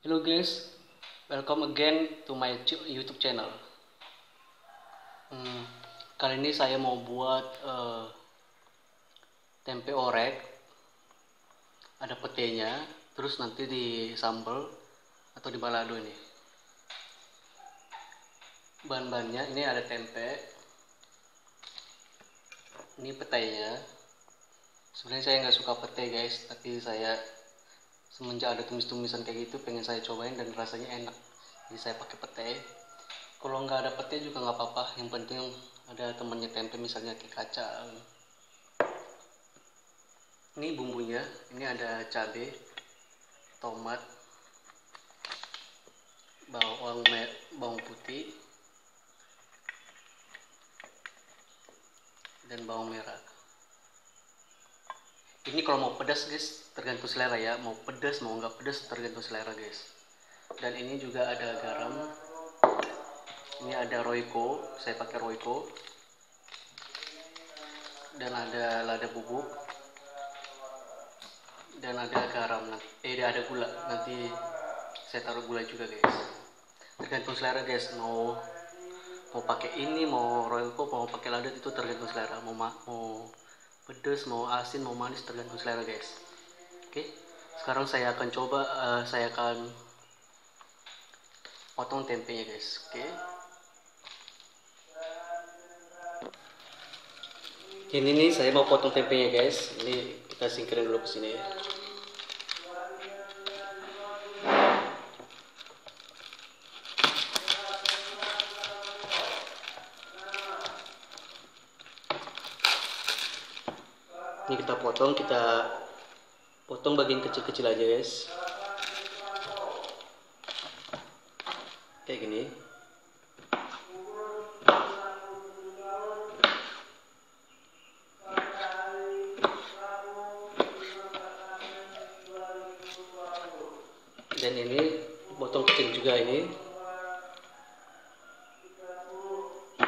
Hello guys, welcome again to my YouTube channel. Hmm, kali ini saya mau buat eh, tempe orek, ada petenya, terus nanti di sambal atau di balado ini. Bahan-bahannya ini ada tempe, ini petenya. Sebenarnya saya nggak suka pete guys, tapi saya semenjak ada tumis-tumisan kayak gitu pengen saya cobain dan rasanya enak. Jadi saya pakai pete. Kalau nggak ada pete juga nggak apa-apa. Yang penting ada temennya tempe misalnya kayak kacang ini bumbunya. Ini ada cabai tomat bawang mer bawang putih dan bawang merah ini kalau mau pedas guys tergantung selera ya. Mau pedas mau nggak pedas tergantung selera guys. Dan ini juga ada garam. Ini ada royco saya pakai royco. Dan ada lada bubuk. Dan ada garam eh ada gula. Nanti saya taruh gula juga guys. Tergantung selera guys. Mau mau pakai ini mau royco mau pakai lada itu tergantung selera. Mau mau pedas mau asin mau manis tergantung selera guys. Oke sekarang saya akan coba uh, saya akan potong tempenya guys. Oke. Ini nih saya mau potong tempenya guys. Ini kita singkirin dulu ke sini ini kita potong kita potong bagian kecil-kecil aja guys. Kayak gini. Dan ini potong kecil juga ini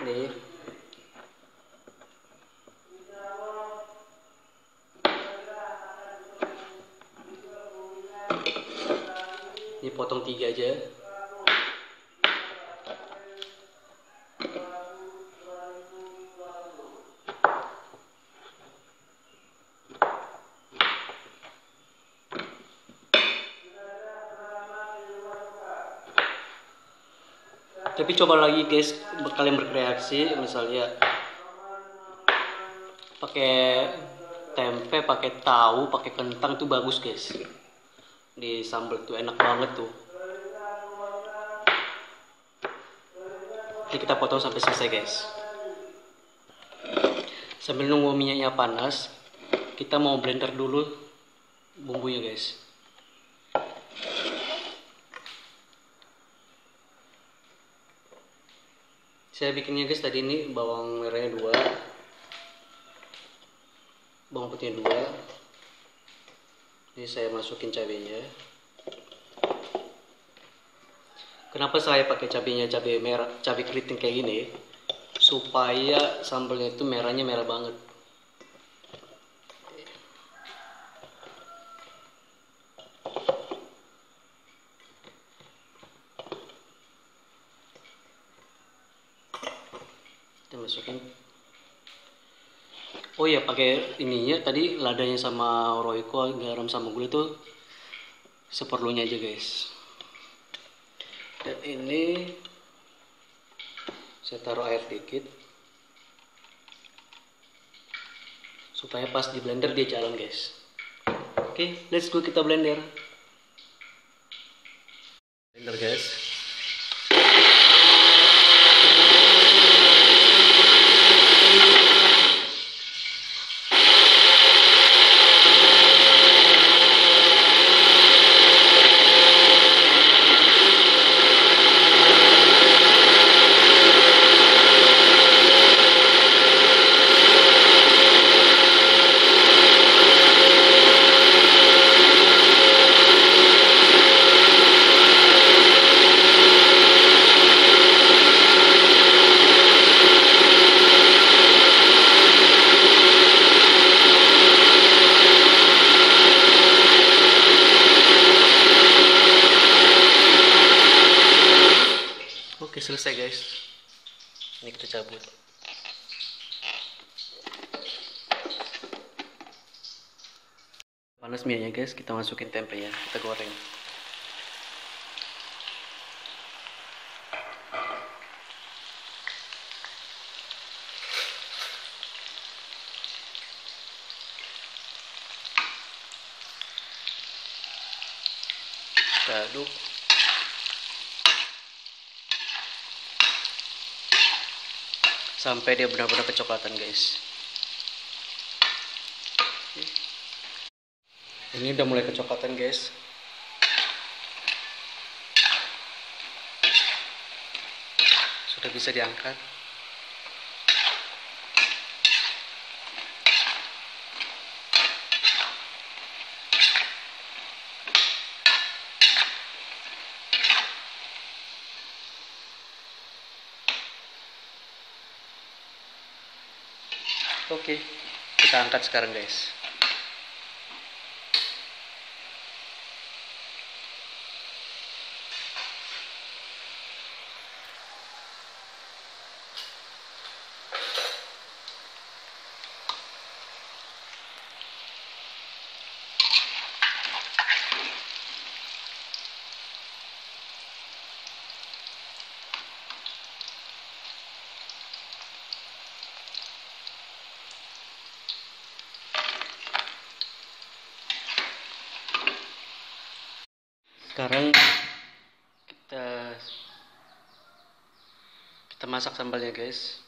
nih ini potong tiga aja. Tapi coba lagi guys kalian berkreasi misalnya pakai tempe pakai tahu pakai kentang tuh bagus guys di sambal tuh enak banget tuh. Jadi kita potong sampai selesai guys. Sambil nunggu minyaknya panas kita mau blender dulu bumbunya guys. Saya bikinnya guys tadi ini bawang merahnya dua bawang putihnya dua ini saya masukin cabenya. Kenapa saya pakai cabenya cabai merah cabai keriting kayak gini? Supaya sambalnya itu merahnya merah banget kita masukin oh ya pakai ininya tadi ladanya sama royco garam sama gula tuh seperlunya aja guys. Dan ini saya taruh air dikit supaya pas di blender dia jalan guys. Oke okay, let's go kita blender. Blender guys selesai guys. Ini kita cabut. Panas minyak guys. Kita masukin tempe ya. Kita goreng. Aduk sampai dia benar-benar kecoklatan guys. Ini udah mulai kecoklatan guys. Sudah bisa diangkat oke kita angkat sekarang guys sekarang kita kita masak sambalnya guys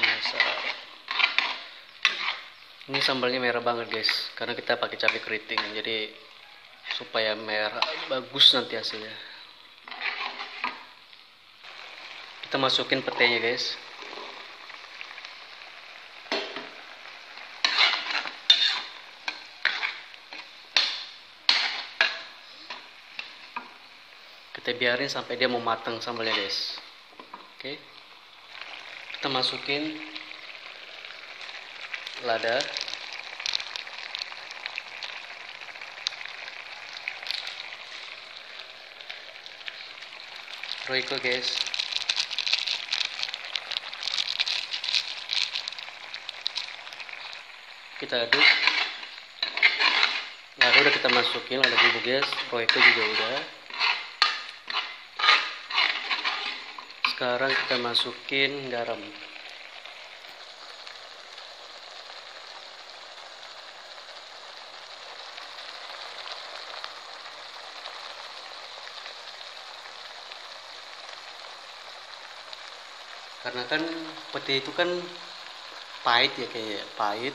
masak ini sambalnya merah banget guys. Karena kita pakai cabai keriting. Jadi supaya merah bagus nanti hasilnya. Kita masukin petenya guys. Kita biarin sampai dia mau matang sambalnya guys. Oke? Kita masukin lada. Royco guys. Kita aduk. Lada udah kita masukin lada bubuk guys. Royco juga udah. Sekarang kita masukin garam karena kan peti itu kan pahit ya kayak pahit.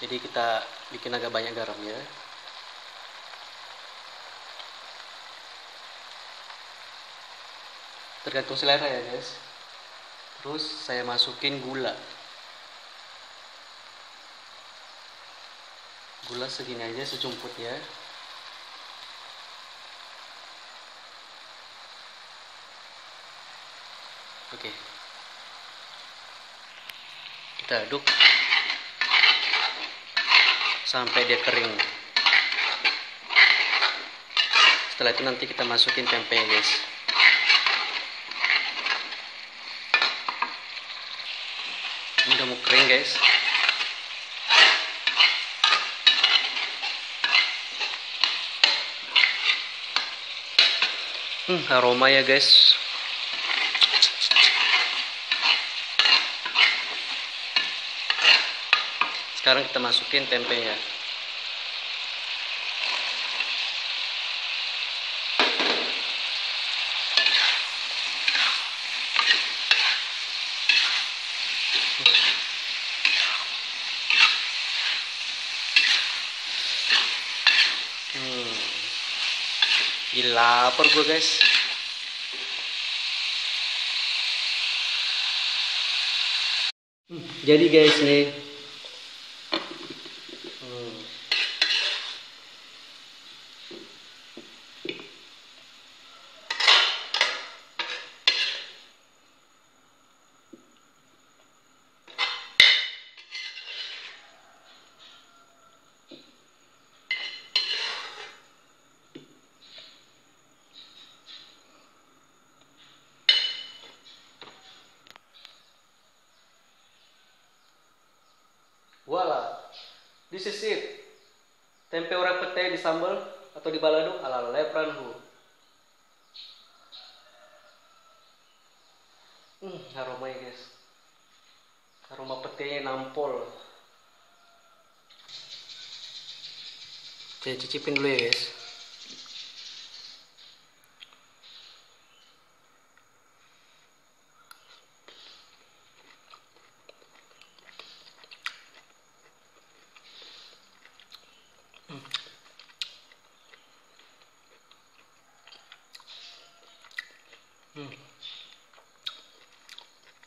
Jadi kita bikin agak banyak garam ya tergantung selera ya guys. Terus saya masukin gula. Gula segini aja secumput ya oke kita aduk sampai dia kering. Setelah itu nanti kita masukin tempe guys. Ini udah mau kering guys. Hmm, aroma ya guys sekarang kita masukin tempenya hmm. Gila lapar gue guys Hmm, jadi guys nih Hmm. This is it. Tempe orek pete di sambal atau di balado ala lepranhu hmm aromanya guys. Aroma petenya nampol. Saya cicipin dulu ya guys Hmm.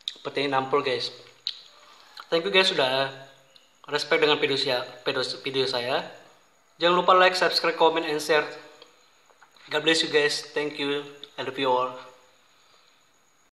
Seperti ini nampol guys. Thank you guys sudah respect dengan video saya. Video, video saya. Jangan lupa like, subscribe, comment, and share. God bless you guys. Thank you. I love you all.